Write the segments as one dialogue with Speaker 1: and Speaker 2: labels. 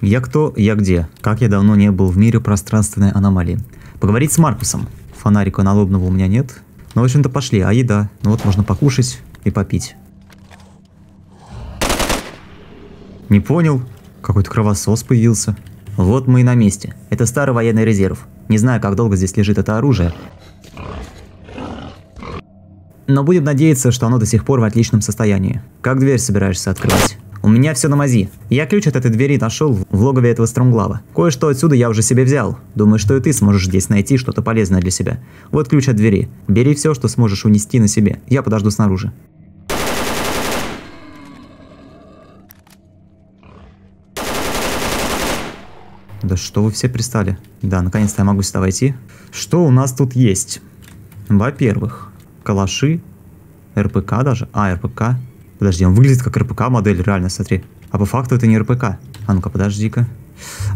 Speaker 1: Я кто, я где. Как я давно не был в мире пространственной аномалии. Поговорить с Маркусом. Фонарика налобного у меня нет. Ну, в общем-то, пошли. А еда? Ну вот, можно покушать и попить. Не понял. Какой-то кровосос появился. Вот мы и на месте. Это старый военный резерв. Не знаю, как долго здесь лежит это оружие. Но будем надеяться, что оно до сих пор в отличном состоянии. Как дверь собираешься открывать? У меня все на мази. Я ключ от этой двери нашел в логове этого стромглава. Кое-что отсюда я уже себе взял. Думаю, что и ты сможешь здесь найти что-то полезное для себя. Вот ключ от двери. Бери все, что сможешь унести на себе. Я подожду снаружи. Да что вы все пристали? Да, наконец-то я могу сюда войти. Что у нас тут есть? Во-первых, калаши, РПК даже. А, РПК. Подожди, он выглядит как РПК модель, реально, смотри. А по факту это не РПК. А ну-ка, подожди-ка.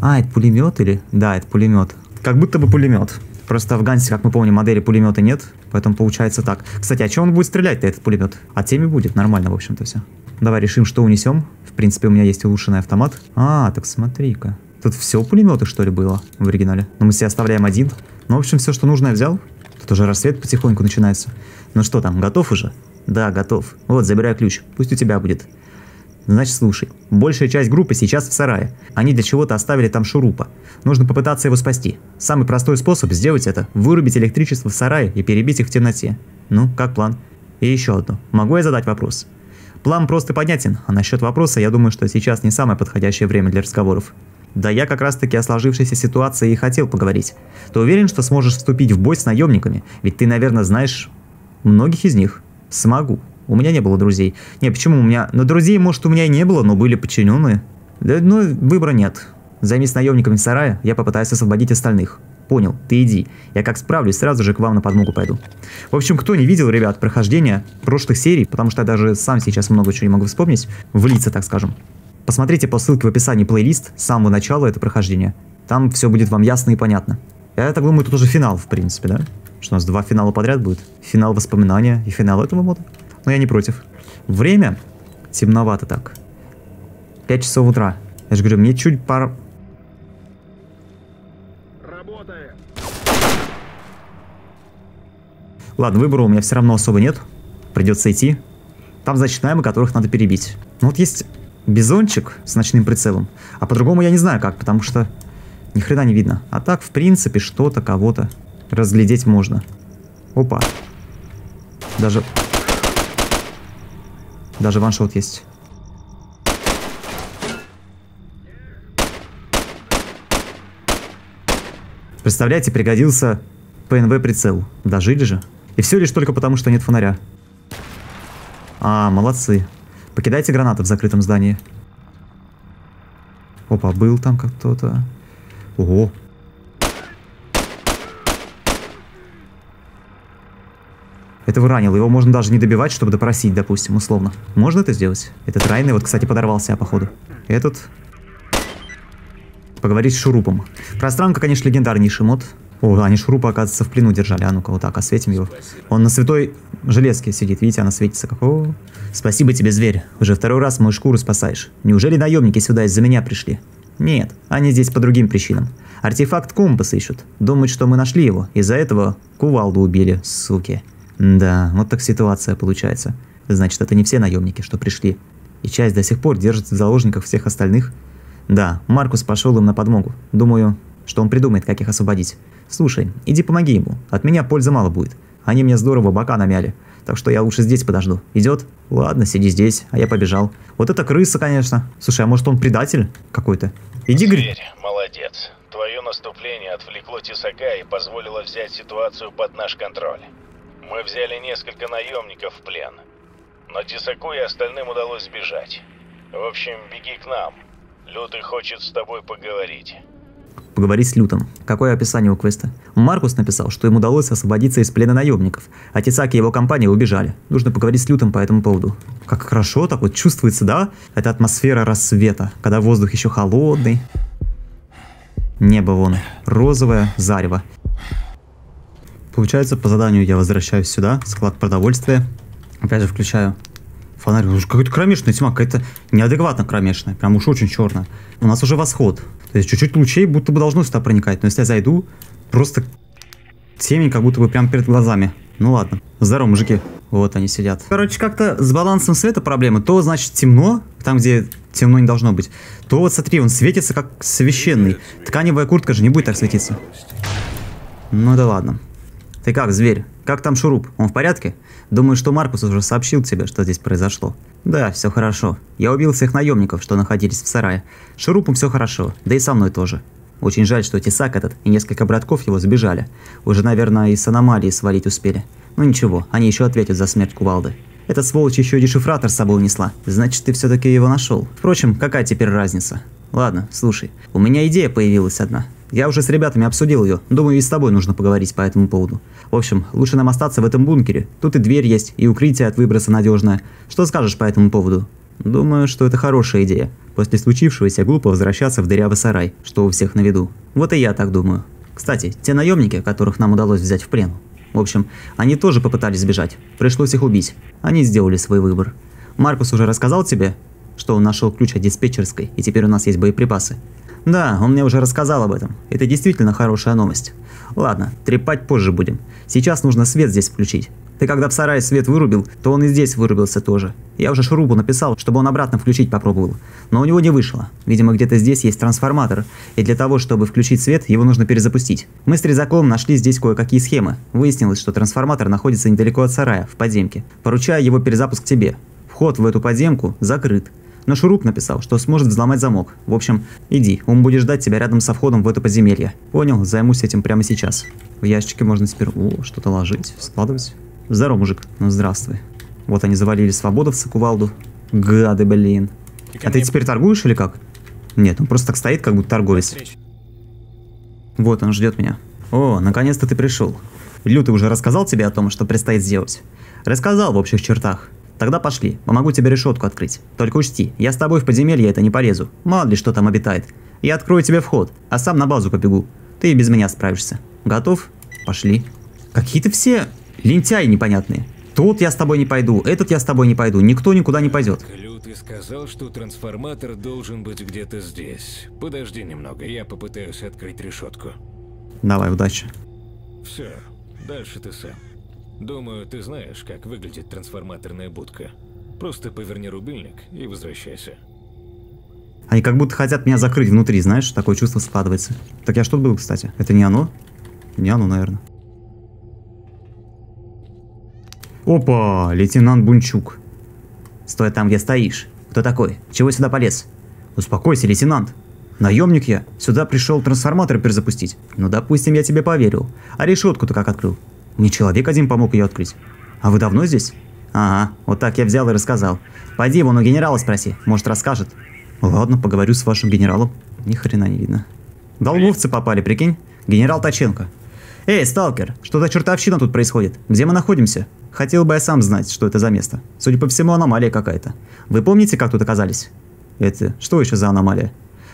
Speaker 1: А, это пулемет или? Да, это пулемет. Как будто бы пулемет. Просто в Гансе, как мы помним, модели пулемета нет, поэтому получается так. Кстати, а чем он будет стрелять-то, этот пулемет? От теми будет, нормально, в общем-то, все. Давай решим, что унесем. В принципе, у меня есть улучшенный автомат. А, так смотри-ка. Тут все пулеметы, что ли, было в оригинале? Но мы себе оставляем один. Ну, в общем, все, что нужно, я взял. Тут уже рассвет потихоньку начинается. Ну что там, готов уже? Да, готов. Вот, забирай ключ. Пусть у тебя будет. Значит, слушай. Большая часть группы сейчас в сарае. Они для чего-то оставили там шурупа. Нужно попытаться его спасти. Самый простой способ сделать это – вырубить электричество в сарае и перебить их в темноте. Ну, как план? И еще одно. Могу я задать вопрос? План прост и понятен, а насчет вопроса я думаю, что сейчас не самое подходящее время для разговоров. Да я как раз таки о сложившейся ситуации и хотел поговорить. Ты уверен, что сможешь вступить в бой с наемниками? Ведь ты, наверное, знаешь многих из них. Смогу. У меня не было друзей. Не, почему у меня... Ну, друзей, может, у меня и не было, но были подчиненные. Да, ну, выбора нет. Займись наемниками в сарае, я попытаюсь освободить остальных. Понял, ты иди. Я как справлюсь, сразу же к вам на подмогу пойду. В общем, кто не видел, ребят, прохождения прошлых серий, потому что я даже сам сейчас много чего не могу вспомнить, в лица, так скажем. Посмотрите по ссылке в описании плейлист с самого начала это прохождение. Там все будет вам ясно и понятно. Я так думаю, тут уже финал, в принципе, да? Что у нас два финала подряд будет. Финал воспоминания и финал этого мода. Но я не против. Время темновато так. 5 часов утра. Я же говорю, мне чуть пара...
Speaker 2: Работаем.
Speaker 1: Ладно, выбора у меня все равно особо нет. Придется идти. Там, значит, наймы, которых надо перебить. Ну вот есть бизончик с ночным прицелом. А по-другому я не знаю как, потому что ни хрена не видно. А так, в принципе, что-то, кого-то разглядеть можно. Опа. Даже... Даже ваншот есть. Представляете, пригодился ПНВ прицел. Дожили же. И все лишь только потому, что нет фонаря. А, молодцы. Покидайте гранаты в закрытом здании. Опа, был там кто-то. Ого. Этого ранил. Его можно даже не добивать, чтобы допросить, допустим, условно. Можно это сделать? Этот райный, вот, кстати, подорвался, походу. Этот... Поговорить с Шурупом. Пространка, конечно, легендарнейший мод. О, они Шурупа, оказывается, в плену держали. А ну-ка, вот так, осветим его. Он на святой железке сидит, видите, она светится как... О, спасибо тебе, зверь. Уже второй раз мою шкуру спасаешь. Неужели наемники сюда из-за меня пришли? Нет, они здесь по другим причинам. Артефакт компас ищут. Думают, что мы нашли его. Из-за этого кувалду убили, суки. Да, вот так ситуация получается. Значит, это не все наемники, что пришли. И часть до сих пор держится в заложниках всех остальных. Да, Маркус пошел им на подмогу. Думаю, что он придумает, как их освободить. Слушай, иди помоги ему. От меня пользы мало будет. Они мне здорово бока намяли. Так что я лучше здесь подожду. Идет? Ладно, сиди здесь, а я побежал. Вот это крыса, конечно. Слушай, а может он предатель какой-то? Иди, говорит.
Speaker 3: Молодец. Твое наступление отвлекло Тесака и позволило взять ситуацию под наш контроль. Мы взяли несколько наемников в плен. Но Тесаку и остальным удалось сбежать. В общем, беги к нам. Лютый хочет с тобой поговорить.
Speaker 1: Поговори с Лютом. Какое описание у квеста? Маркус написал, что ему удалось освободиться из плена наемников, а Тесак и его компания убежали. Нужно поговорить с Лютом по этому поводу. Как хорошо так вот чувствуется, да? Это атмосфера рассвета, когда воздух еще холодный. Небо вон, розовое, зарево. Получается, по заданию я возвращаюсь сюда, склад продовольствия. Опять же включаю Фонарь, ну какая-то кромешная тьма, какая-то неадекватно кромешная, прям уж очень черная. У нас уже восход. То есть чуть-чуть лучей будто бы должно сюда проникать, но если я зайду, просто темень как будто бы прям перед глазами. Ну ладно. Здорово, мужики. Вот они сидят. Короче, как-то с балансом света проблемы. То, значит, темно, там, где темно не должно быть. То вот, смотри, он светится как священный. Тканевая куртка же не будет так светиться. Ну да ладно. Ты как, зверь? Как там Шуруп? Он в порядке? Думаю, что Маркус уже сообщил тебе, что здесь произошло. Да, все хорошо. Я убил всех наемников, что находились в сарае. Шурупом все хорошо, да и со мной тоже. Очень жаль, что Тесак этот и несколько братков его сбежали. Уже, наверное, и с аномалии свалить успели. Ну ничего, они еще ответят за смерть Кувалды. Эта сволочь еще дешифратор с собой унесла. Значит, ты все-таки его нашел. Впрочем, какая теперь разница? Ладно, слушай, у меня идея появилась одна. Я уже с ребятами обсудил ее. Думаю, и с тобой нужно поговорить по этому поводу. В общем, лучше нам остаться в этом бункере. Тут и дверь есть, и укрытие от выброса надежное. Что скажешь по этому поводу? Думаю, что это хорошая идея. После случившегося глупо возвращаться в дырявый сарай, что у всех на виду. Вот и я так думаю. Кстати, те наемники, которых нам удалось взять в плен. В общем, они тоже попытались сбежать. Пришлось их убить. Они сделали свой выбор. Маркус уже рассказал тебе, что он нашел ключ от диспетчерской, и теперь у нас есть боеприпасы. Да, он мне уже рассказал об этом. Это действительно хорошая новость. Ладно, трепать позже будем. Сейчас нужно свет здесь включить. Ты когда в сарае свет вырубил, то он и здесь вырубился тоже. Я уже Шурубу написал, чтобы он обратно включить попробовал. Но у него не вышло. Видимо, где-то здесь есть трансформатор, и для того, чтобы включить свет, его нужно перезапустить. Мы с Резаком нашли здесь кое-какие схемы. Выяснилось, что трансформатор находится недалеко от сарая, в подземке. Поручаю его перезапуск тебе. Вход в эту подземку закрыт. Но Шуруп написал, что сможет взломать замок. В общем, иди, он будет ждать тебя рядом со входом в это подземелье. Понял, займусь этим прямо сейчас. В ящике можно теперь, о, что-то ложить, складывать. Здорово, мужик. Ну, здравствуй. Вот они завалили свободовца кувалду. Гады, блин. А ты теперь торгуешь или как? Нет, он просто так стоит, как будто торговец. Вот он ждет меня. О, наконец-то ты пришел. Лютый уже рассказал тебе о том, что предстоит сделать? Рассказал в общих чертах. Тогда пошли, помогу тебе решетку открыть. Только учти, я с тобой в подземелье это не полезу. Мало ли что там обитает. Я открою тебе вход, а сам на базу побегу. Ты и без меня справишься. Готов? Пошли. Какие-то все Лентяи непонятные. Тут я с тобой не пойду, этот я с тобой не пойду, никто никуда не пойдет.
Speaker 2: Лютый сказал, что трансформатор должен быть где-то здесь. Подожди немного, я попытаюсь открыть решетку.
Speaker 1: Давай, удачи.
Speaker 2: Все, дальше ты сам. Думаю, ты знаешь, как выглядит трансформаторная будка. Просто поверни рубильник и возвращайся.
Speaker 1: Они как будто хотят меня закрыть внутри, знаешь, такое чувство складывается. Так я что был, кстати? Это не оно? Не оно, наверное. Опа, лейтенант Бунчук. Стой там, где стоишь. Кто такой? Чего сюда полез? Успокойся, лейтенант. Наемник я. Сюда пришел трансформатор перезапустить. Ну, допустим, я тебе поверил. А решетку-то как открыл? Мне человек один помог ее открыть. А вы давно здесь? Ага, вот так я взял и рассказал. Пойди вон у генерала спроси, может расскажет. Ладно, поговорю с вашим генералом. Ни хрена не видно. Долговцы попали, прикинь? Генерал Таченко. Эй, сталкер, что за чертовщина тут происходит? Где мы находимся? Хотел бы я сам знать, что это за место. Судя по всему, аномалия какая-то. Вы помните, как тут оказались? Это что еще за аномалия?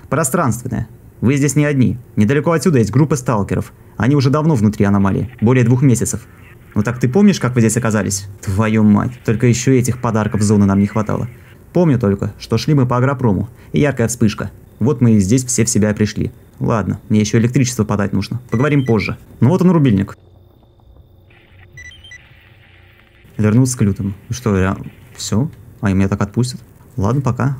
Speaker 1: Пространственная. Вы здесь не одни. Недалеко отсюда есть группа сталкеров. Они уже давно внутри аномалии. Более двух месяцев. Ну так ты помнишь, как вы здесь оказались? Твою мать. Только еще этих подарков зоны нам не хватало. Помню только, что шли мы по агропрому. И яркая вспышка. Вот мы и здесь все в себя пришли. Ладно, мне еще электричество подать нужно. Поговорим позже. Ну вот он рубильник. Вернулся к лютому. Что, я... Все? А, меня так отпустят? Ладно, пока.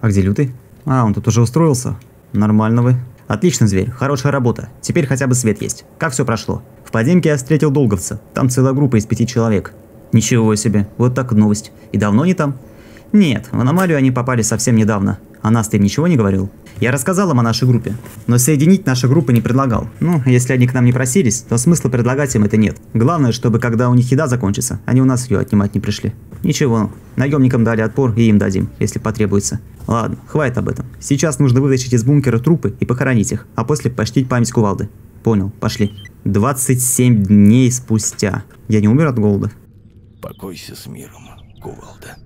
Speaker 1: А где лютый? А, он тут уже устроился? Нормально вы. Отлично, зверь. Хорошая работа. Теперь хотя бы свет есть. Как все прошло? В подземке я встретил долговца. Там целая группа из пяти человек. Ничего себе. Вот так новость. И давно не там? Нет, в аномалию они попали совсем недавно. А нас ты им ничего не говорил? Я рассказал им о нашей группе, но соединить наши группы не предлагал. Ну, если они к нам не просились, то смысла предлагать им это нет. Главное, чтобы когда у них еда закончится, они у нас ее отнимать не пришли. Ничего, наемникам дали отпор и им дадим, если потребуется. Ладно, хватит об этом. Сейчас нужно вытащить из бункера трупы и похоронить их, а после почтить память кувалды. Понял, пошли. 27 дней спустя. Я не умер от голода?
Speaker 4: Покойся с миром, кувалда.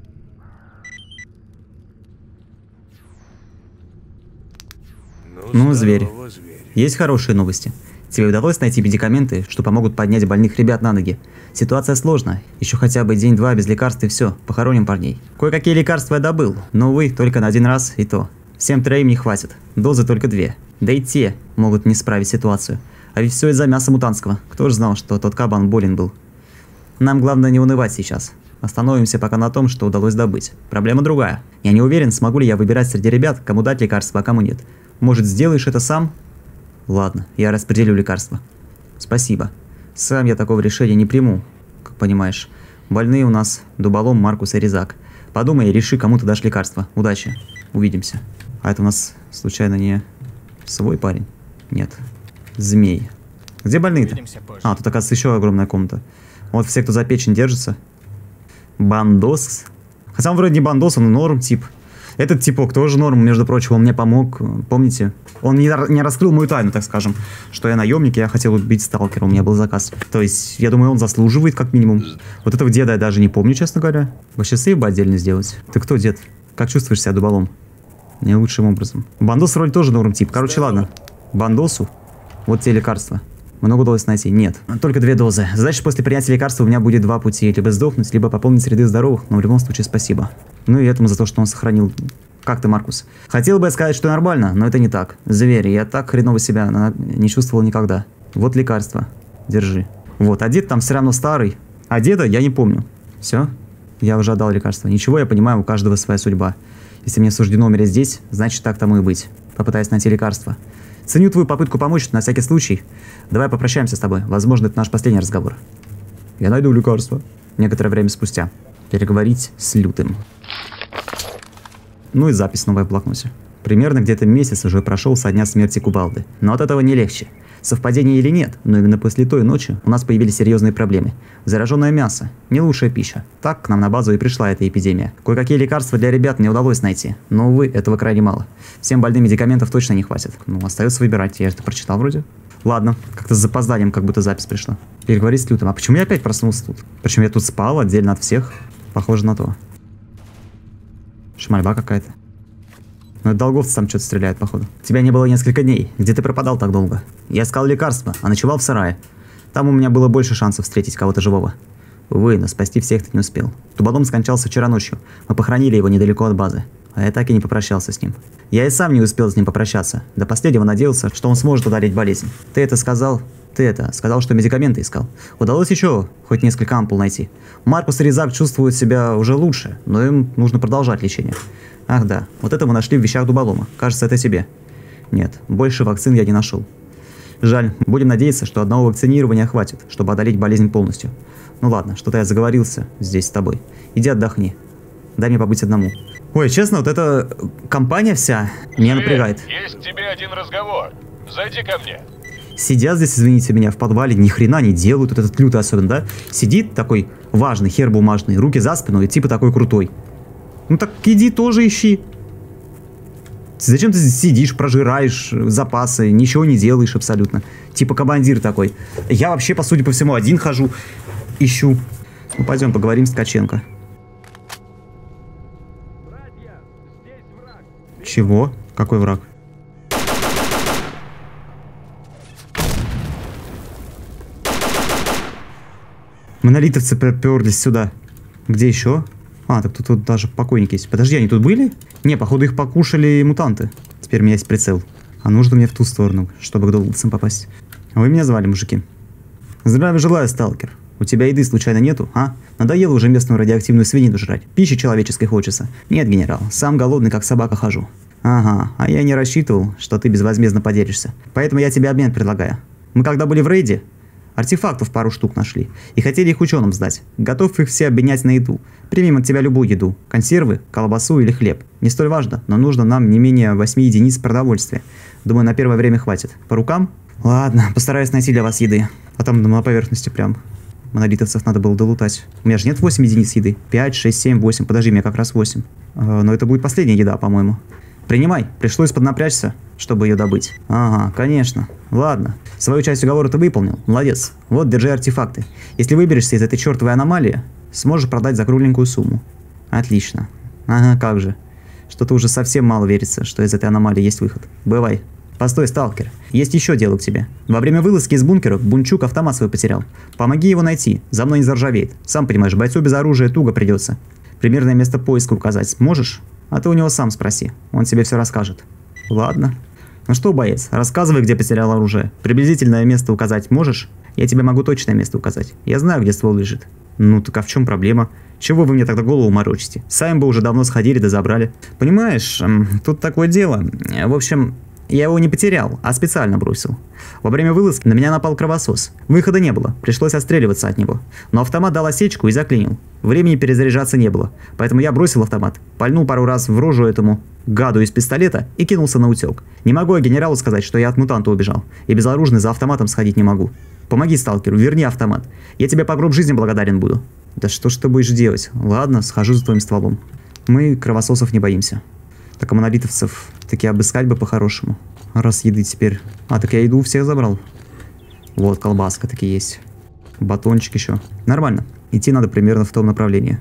Speaker 1: Ну, зверь. Есть хорошие новости. Тебе удалось найти медикаменты, что помогут поднять больных ребят на ноги? Ситуация сложная. Еще хотя бы день-два без лекарств и все. Похороним парней. Кое-какие лекарства я добыл, но, увы, только на один раз и то. Всем троим не хватит. Дозы только две. Да и те могут не справить ситуацию. А ведь все из-за мяса мутанского. Кто же знал, что тот кабан болен был? Нам главное не унывать сейчас. Остановимся пока на том, что удалось добыть. Проблема другая. Я не уверен, смогу ли я выбирать среди ребят, кому дать лекарство, а кому нет. Может, сделаешь это сам? Ладно, я распределю лекарства. Спасибо. Сам я такого решения не приму, как понимаешь. Больные у нас Дуболом, Маркус и Резак. Подумай и реши, кому ты дашь лекарство. Удачи. Увидимся. А это у нас, случайно, не свой парень? Нет. Змей. Где больные-то? А, тут, оказывается, еще огромная комната. Вот все, кто за печень держится. Бандос. Хотя он вроде не бандос, он норм тип. Этот типок тоже норм, между прочим, он мне помог, помните? Он не, не раскрыл мою тайну, так скажем, что я наемник, я хотел убить сталкера, у меня был заказ. То есть, я думаю, он заслуживает как минимум. Вот этого деда я даже не помню, честно говоря. Вообще сейв бы отдельно сделать. Ты кто, дед? Как чувствуешь себя дуболом? Не лучшим образом. Бандос вроде тоже норм тип. Короче, ладно. Бандосу. Вот те лекарства. Много удалось найти? Нет. Только две дозы. Значит, после принятия лекарства у меня будет два пути. Либо сдохнуть, либо пополнить ряды здоровых, но в любом случае спасибо. Ну и этому за то, что он сохранил. Как ты, Маркус? Хотел бы я сказать, что нормально, но это не так. Зверь, я так хреново себя не чувствовал никогда. Вот лекарство. Держи. Вот, а там все равно старый. А я не помню. Все? Я уже отдал лекарство. Ничего, я понимаю, у каждого своя судьба. Если мне суждено умереть здесь, значит так тому и быть. Попытаюсь найти лекарство. Ценю твою попытку помочь, на всякий случай. Давай попрощаемся с тобой. Возможно, это наш последний разговор. Я найду лекарство. Некоторое время спустя. Переговорить с Лютым. Ну и запись новая в блокноте. Примерно где-то месяц уже прошел со дня смерти Кубалды. Но от этого не легче. Совпадение или нет, но именно после той ночи у нас появились серьезные проблемы. Зараженное мясо – не лучшая пища. Так к нам на базу и пришла эта эпидемия. Кое-какие лекарства для ребят не удалось найти, но, увы, этого крайне мало. Всем больным медикаментов точно не хватит. Ну, остается выбирать, я это прочитал вроде. Ладно, как-то с запозданием, как будто запись пришла. Переговори с Лютом. А почему я опять проснулся тут? Почему я тут спал отдельно от всех? Похоже на то. Шмальба какая-то. Но долговцы там что-то стреляют, походу. Тебя не было несколько дней. Где ты пропадал так долго? Я искал лекарства, а ночевал в сарае. Там у меня было больше шансов встретить кого-то живого. Увы, но спасти всех ты не успел. Тубадом скончался вчера ночью. Мы похоронили его недалеко от базы. А я так и не попрощался с ним. Я и сам не успел с ним попрощаться. До последнего надеялся, что он сможет удалить болезнь. Ты это сказал? Ты это, сказал, что медикаменты искал. Удалось еще хоть несколько ампул найти. Маркус и Резак чувствуют себя уже лучше, но им нужно продолжать лечение. Ах да, вот это мы нашли в вещах дуболома. Кажется, это тебе. Нет, больше вакцин я не нашел. Жаль, будем надеяться, что одного вакцинирования хватит, чтобы одолеть болезнь полностью. Ну ладно, что-то я заговорился здесь с тобой. Иди отдохни. Дай мне побыть одному. Ой, честно, вот эта компания вся меня напрягает.
Speaker 3: Есть тебе один разговор. Зайди ко мне.
Speaker 1: Сидят здесь, извините меня, в подвале, ни хрена не делают, вот этот лютый особенно, да? Сидит такой важный, хер бумажный, руки за спину и типа такой крутой. Ну так иди тоже ищи. Зачем ты сидишь, прожираешь запасы, ничего не делаешь абсолютно? Типа командир такой. Я вообще, по сути по всему, один хожу, ищу. Ну пойдем поговорим с Ткаченко. Чего? Какой враг? Монолитовцы приперлись сюда. Где еще? А, так тут, тут даже покойники есть. Подожди, они тут были? Не, походу их покушали мутанты. Теперь у меня есть прицел. А нужно мне в ту сторону, чтобы к долговцам попасть. Вы меня звали, мужики. Здравия желаю, сталкер. У тебя еды случайно нету, а? Надоело уже местную радиоактивную свинину жрать. Пищи человеческой хочется. Нет, генерал, сам голодный, как собака хожу. Ага, а я не рассчитывал, что ты безвозмездно поделишься. Поэтому я тебе обмен предлагаю. Мы когда были в рейде, артефактов пару штук нашли. И хотели их ученым сдать. Готов их все обменять на еду. Примем от тебя любую еду. Консервы, колбасу или хлеб. Не столь важно, но нужно нам не менее 8 единиц продовольствия. Думаю, на первое время хватит. По рукам? Ладно, постараюсь найти для вас еды. А там на поверхности прям. Монолитовцев надо было долутать. У меня же нет 8 единиц еды. 5, 6, 7, 8. Подожди, меня как раз 8. Э, но это будет последняя еда, по-моему. Принимай. Пришлось поднапрячься, чтобы ее добыть. Ага, конечно. Ладно. Свою часть уговора ты выполнил. Молодец. Вот, держи артефакты. Если выберешься из этой чертовой аномалии, сможешь продать за кругленькую сумму. Отлично. Ага, как же. Что-то уже совсем мало верится, что из этой аномалии есть выход. Бывай. Постой, сталкер. Есть еще дело к тебе. Во время вылазки из бункера Бунчук автомат свой потерял. Помоги его найти, за мной не заржавеет. Сам понимаешь, бойцу без оружия туго придется. Примерное место поиска указать можешь? А ты у него сам спроси, он тебе все расскажет. Ладно. Ну что, боец, рассказывай, где потерял оружие. Приблизительное место указать можешь? Я тебе могу точное место указать. Я знаю, где ствол лежит. Ну так а в чем проблема? Чего вы мне тогда голову морочите? Сами бы уже давно сходили да забрали. Понимаешь, тут такое дело. В общем, я его не потерял, а специально бросил. Во время вылазки на меня напал кровосос. Выхода не было, пришлось отстреливаться от него. Но автомат дал осечку и заклинил. Времени перезаряжаться не было, поэтому я бросил автомат, пальнул пару раз в рожу этому гаду из пистолета и кинулся на утек. Не могу я генералу сказать, что я от мутанта убежал, и безоружный за автоматом сходить не могу. Помоги сталкеру, верни автомат. Я тебе по гроб жизни благодарен буду. Да что ж ты будешь делать? Ладно, схожу за твоим стволом. Мы кровососов не боимся. Так монолитовцев таки обыскать бы по-хорошему. Раз еды теперь... А, так я еду у всех забрал. Вот, колбаска таки есть. Батончик еще. Нормально. Идти надо примерно в том направлении.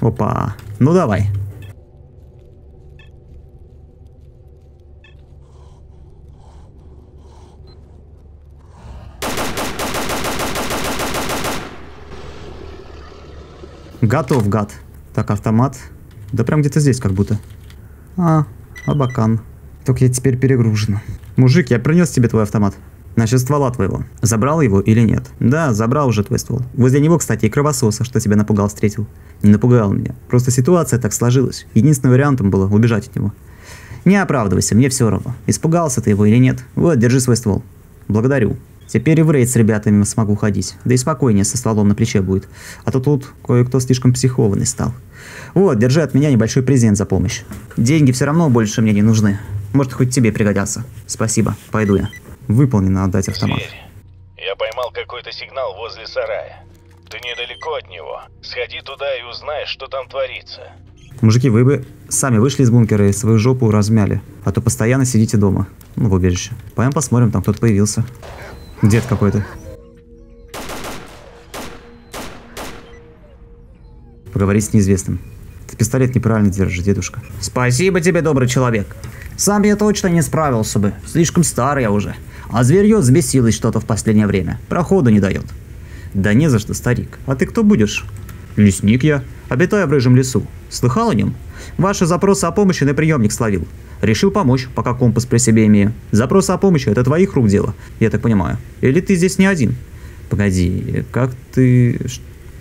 Speaker 1: Опа. Ну давай. Готов, гад. Так, автомат. Да прям где-то здесь как будто. А, абакан. Только я теперь перегружен. Мужик, я принес тебе твой автомат. Насчет ствола твоего. Забрал его или нет? Да, забрал уже твой ствол. Возле него, кстати, и кровососа, что тебя напугал, встретил. Не напугал меня. Просто ситуация так сложилась. Единственным вариантом было убежать от него. Не оправдывайся, мне все равно. Испугался ты его или нет. Вот, держи свой ствол. Благодарю. Теперь и в рейд с ребятами смогу ходить. Да и спокойнее со стволом на плече будет. А то тут кое-кто слишком психованный стал. Вот, держи от меня небольшой презент за помощь. Деньги все равно больше мне не нужны. Может, хоть тебе пригодятся. Спасибо, пойду я. Выполнено отдать автомат.
Speaker 3: Зверь, я поймал какой-то сигнал возле сарая. Ты недалеко от него. Сходи туда и узнай, что там творится.
Speaker 1: Мужики, вы бы сами вышли из бункера и свою жопу размяли. А то постоянно сидите дома. Ну, в убежище. Пойдем посмотрим, там кто-то появился. Дед какой-то. Поговорить с неизвестным. Ты пистолет неправильно держишь, дедушка.
Speaker 5: Спасибо тебе, добрый человек. Сам я точно не справился бы. Слишком старый я уже. А зверье взбесилось что-то в последнее время. Проходу не дает.
Speaker 1: Да не за что, старик. А ты кто будешь?
Speaker 5: Лесник я.
Speaker 1: Обитаю в рыжем лесу. Слыхал о нем? Ваши запросы о помощи на приемник словил. Решил помочь, пока компас при себе имею. Запросы о помощи – это твоих рук дело, я так понимаю. Или ты здесь не один? Погоди, как ты...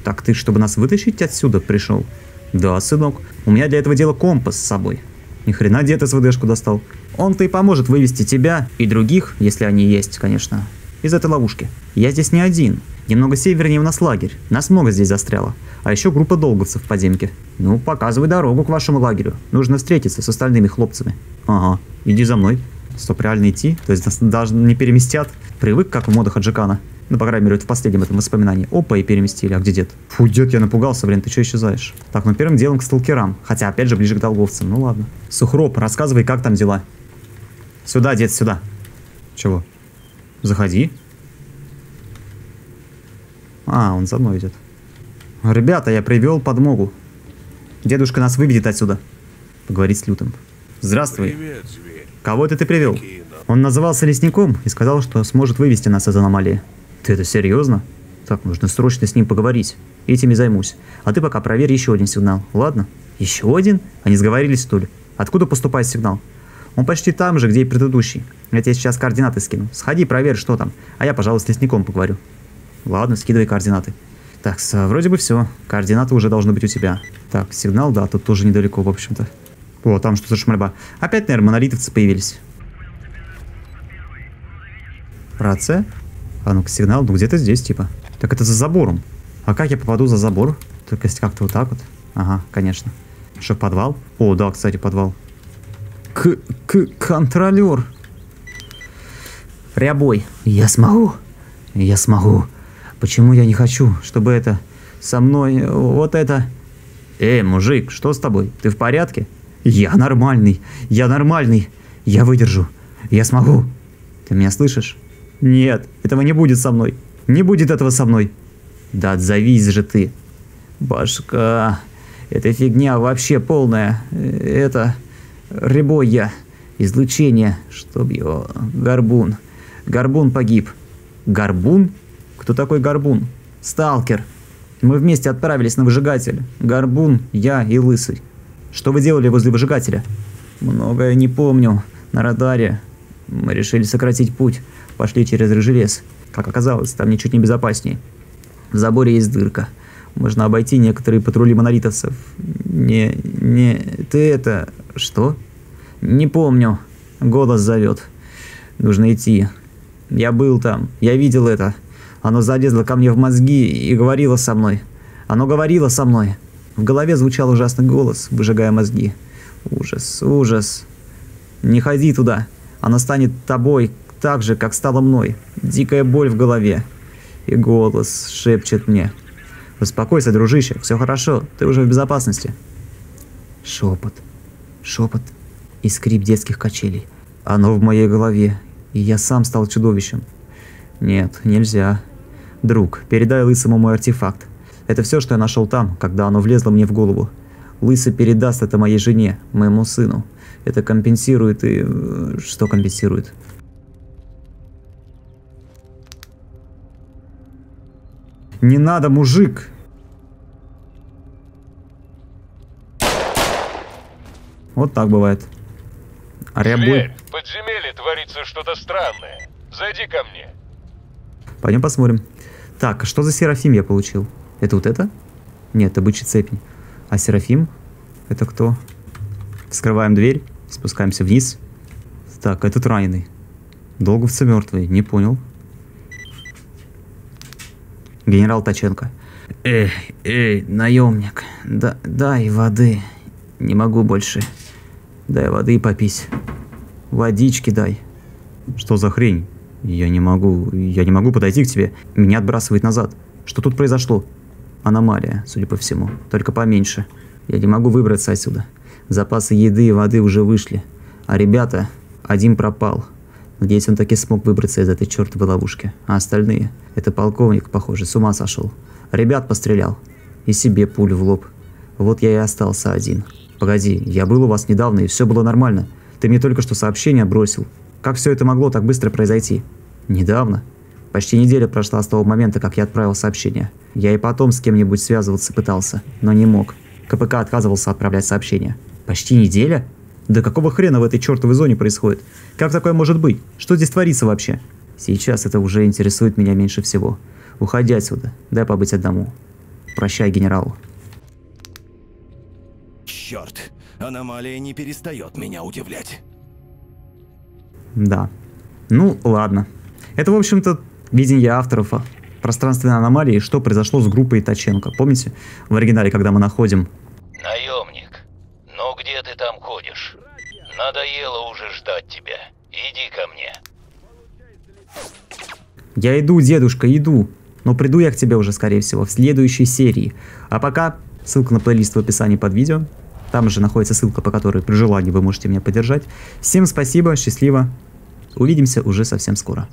Speaker 1: Так ты, чтобы нас вытащить отсюда, пришел? Да, сынок, у меня для этого дела компас с собой. Ни хрена дед СВДшку достал. Он-то и поможет вывести тебя и других, если они есть, конечно, из этой ловушки. Я здесь не один. Немного севернее у нас лагерь. Нас много здесь застряло. А еще группа долговцев в подземке. Ну, показывай дорогу к вашему лагерю. Нужно встретиться с остальными хлопцами. Ага, иди за мной. Стоп, реально идти? То есть нас даже не переместят? Привык, как в модах Аджикана. Ну, по крайней мере, в последнем этом воспоминании. Опа, и переместили. А где дед? Фу, дед, я напугался, блин, ты что исчезаешь? Так, ну первым делом к сталкерам. Хотя, опять же, ближе к долговцам. Ну ладно. Сухроп, рассказывай, как там дела. Сюда, дед, сюда. Чего? Заходи. А, он за мной идет. Ребята, я привел подмогу. Дедушка нас выведет отсюда. Поговорить с Лютым. Здравствуй.
Speaker 4: Привет, зверь.
Speaker 1: Кого это ты привел? Он назывался лесником и сказал, что сможет вывести нас из аномалии. Ты это серьезно? Так, нужно срочно с ним поговорить. Этими займусь. А ты пока проверь еще один сигнал, ладно? Еще один? Они сговорились, что ли? Откуда поступает сигнал? Он почти там же, где и предыдущий. Я тебе сейчас координаты скину. Сходи, проверь, что там. А я, пожалуй, с лесником поговорю. Ладно, скидывай координаты. Так, вроде бы все. Координаты уже должны быть у тебя. Так, сигнал, да, тут тоже недалеко, в общем-то. О, там что-то шмальба. Опять, наверное, монолитовцы появились. Рация? А ну-ка, сигнал, ну где-то здесь, типа. Так это за забором. А как я попаду за забор? Только если как-то вот так вот. Ага, конечно. Что, подвал? О, да, кстати, подвал. К... к... контролер. Рябой. Я смогу. Я смогу. Почему я не хочу, чтобы это... Со мной... Вот это... Эй, мужик, что с тобой? Ты в порядке? Я нормальный. Я нормальный. Я выдержу. Я смогу. Ты меня слышишь? Нет, этого не будет со мной. Не будет этого со мной. Да отзовись же ты. Башка. Эта фигня вообще полная. Это... Рябой я.
Speaker 5: Излучение, чтоб его... Горбун. Горбун погиб. Горбун? Кто такой Горбун? Сталкер. Мы вместе отправились на выжигатель. Горбун, я и Лысый. Что вы делали возле выжигателя? Многое не помню. На радаре. Мы решили сократить путь. Пошли через рыжий лес. Как оказалось, там ничуть не безопаснее. В заборе есть дырка. Можно обойти некоторые патрули монолитовцев. Не, не, ты это... Что? Не помню. Голос зовет. Нужно идти. Я был там. Я видел это. Оно залезло ко мне в мозги и говорило со мной. Оно говорило со мной. В голове звучал ужасный голос, выжигая мозги. Ужас, ужас. Не ходи туда. Оно станет тобой так же, как стало мной. Дикая боль в голове. И голос шепчет мне. Успокойся, дружище, все хорошо, ты уже в безопасности. Шепот, шепот и скрип детских качелей. Оно в моей голове, и я сам стал чудовищем. Нет, нельзя. Друг, передай Лысому мой артефакт. Это все, что я нашел там, когда оно влезло мне в голову. Лысый передаст это моей жене, моему сыну. Это компенсирует и... э, Что компенсирует? Не надо, мужик! Вот так бывает. А рябой...
Speaker 3: Зверь, в подземелье творится что-то странное. Зайди ко мне.
Speaker 1: Пойдем посмотрим. Так, а что за Серафим я получил? Это вот это? Нет, это бычий цепень. А Серафим? Это кто? Вскрываем дверь, спускаемся вниз. Так, этот раненый. Долговцы мертвый, не понял. Генерал Таченко. Эй, эй, наемник, да, дай воды. Не могу больше. Дай воды попить. Водички дай. Что за хрень? Я не могу, я не могу подойти к тебе. Меня отбрасывает назад. Что тут произошло? Аномалия, судя по всему. Только поменьше. Я не могу выбраться отсюда. Запасы еды и воды уже вышли. А ребята, один пропал. Надеюсь, он таки смог выбраться из этой чертовой ловушки. А остальные? Это полковник, похоже, с ума сошел. Ребят пострелял. И себе пулю в лоб. Вот я и остался один. Погоди, я был у вас недавно, и все было нормально. Ты мне только что сообщение бросил. Как все это могло так быстро произойти? Недавно. Почти неделя прошла с того момента, как я отправил сообщение. Я и потом с кем-нибудь связываться пытался, но не мог. КПК отказывался отправлять сообщения. Почти неделя? Да какого хрена в этой чертовой зоне происходит? Как такое может быть? Что здесь творится вообще? Сейчас это уже интересует меня меньше всего. Уходи отсюда, дай побыть одному. Прощай, генерал.
Speaker 4: Черт, аномалия не перестает меня удивлять.
Speaker 1: Да. Ну, ладно. Это, в общем-то, видение авторов пространственной аномалии, что произошло с группой Таченко. Помните, в оригинале, когда мы находим...
Speaker 3: Наемник, ну где ты там ходишь? Надоело уже ждать тебя. Иди ко мне.
Speaker 1: Я иду, дедушка, иду. Но приду я к тебе уже, скорее всего, в следующей серии. А пока ссылка на плейлист в описании под видео. Там же находится ссылка, по которой при желании вы можете меня поддержать. Всем спасибо, счастливо. Увидимся уже совсем скоро.